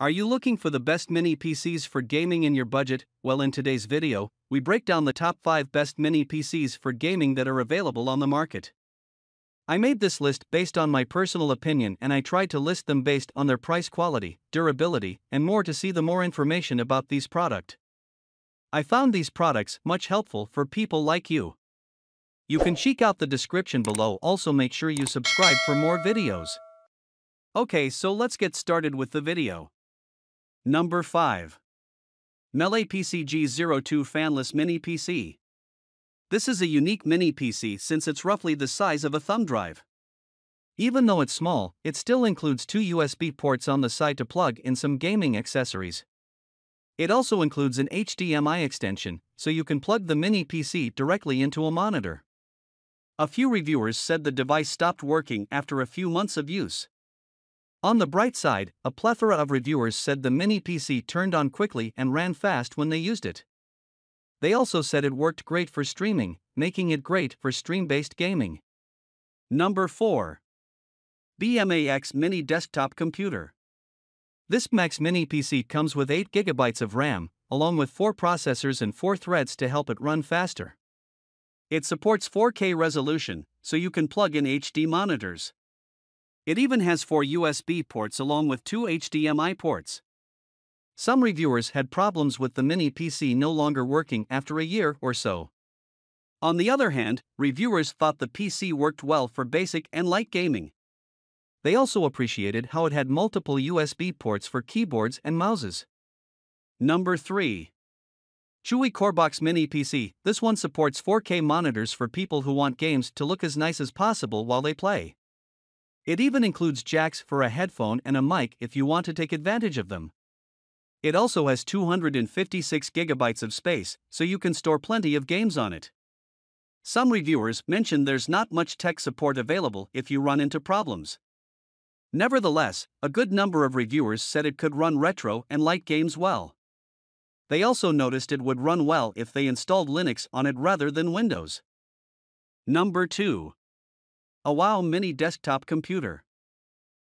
Are you looking for the best mini PCs for gaming in your budget? Well, in today's video, we break down the top 5 best mini PCs for gaming that are available on the market. I made this list based on my personal opinion and I tried to list them based on their price quality, durability, and more to see the more information about these product. I found these products much helpful for people like you. You can check out the description below also make sure you subscribe for more videos. Okay so let's get started with the video. Number 5. MeLE PC G02 Fanless Mini PC. This is a unique mini PC since it's roughly the size of a thumb drive. Even though it's small, it still includes two USB ports on the side to plug in some gaming accessories. It also includes an HDMI extension, so you can plug the mini PC directly into a monitor. A few reviewers said the device stopped working after a few months of use. On the bright side, a plethora of reviewers said the mini PC turned on quickly and ran fast when they used it. They also said it worked great for streaming, making it great for stream based gaming. Number 4. BMAX Mini Desktop Computer. This Max Mini PC comes with 8GB of RAM, along with 4 processors and 4 threads to help it run faster. It supports 4K resolution, so you can plug in HD monitors. It even has four USB ports along with two HDMI ports. Some reviewers had problems with the mini PC no longer working after a year or so. On the other hand, reviewers thought the PC worked well for basic and light gaming. They also appreciated how it had multiple USB ports for keyboards and mouses. Number 3. Chuwi Corebox Mini PC. This one supports 4K monitors for people who want games to look as nice as possible while they play. It even includes jacks for a headphone and a mic if you want to take advantage of them. It also has 256 gigabytes of space, so you can store plenty of games on it. Some reviewers mention there's not much tech support available if you run into problems. Nevertheless, a good number of reviewers said it could run retro and light games well. They also noticed it would run well if they installed Linux on it rather than Windows. Number 2. AWOW Mini Desktop Computer.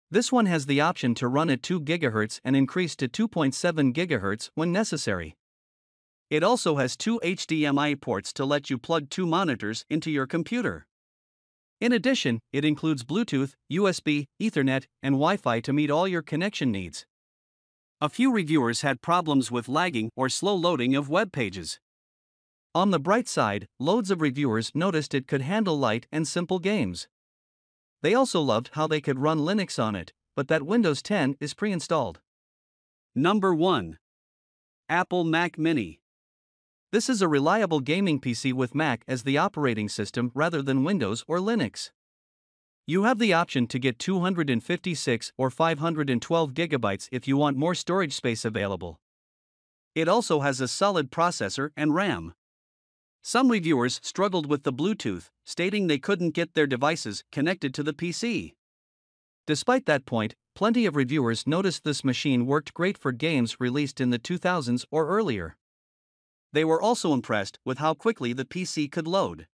This one has the option to run at 2 GHz and increase to 2.7 GHz when necessary. It also has two HDMI ports to let you plug two monitors into your computer. In addition, it includes Bluetooth, USB, Ethernet, and Wi Fi to meet all your connection needs. A few reviewers had problems with lagging or slow loading of web pages. On the bright side, loads of reviewers noticed it could handle light and simple games. They also loved how they could run Linux on it, but that Windows 10 is pre installed. Number 1. Apple Mac Mini. This is a reliable gaming PC with Mac as the operating system rather than Windows or Linux. You have the option to get 256 or 512 gigabytes if you want more storage space available. It also has a solid processor and RAM. Some reviewers struggled with the Bluetooth, stating they couldn't get their devices connected to the PC. Despite that point, plenty of reviewers noticed this machine worked great for games released in the 2000s or earlier. They were also impressed with how quickly the PC could load.